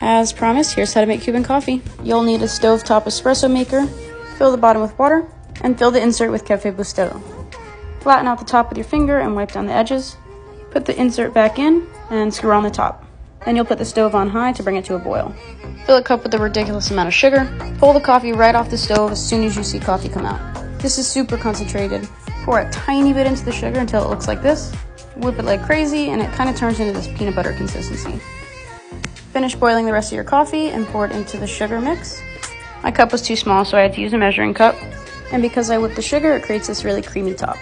As promised, here's how to make Cuban coffee. You'll need a stovetop espresso maker, fill the bottom with water, and fill the insert with Cafe Bustelo. Flatten out the top with your finger and wipe down the edges. Put the insert back in and screw on the top. Then you'll put the stove on high to bring it to a boil. Fill a cup with a ridiculous amount of sugar. Pull the coffee right off the stove as soon as you see coffee come out. This is super concentrated. Pour a tiny bit into the sugar until it looks like this. Whip it like crazy and it kind of turns into this peanut butter consistency. Finish boiling the rest of your coffee and pour it into the sugar mix. My cup was too small, so I had to use a measuring cup. And because I whipped the sugar, it creates this really creamy top.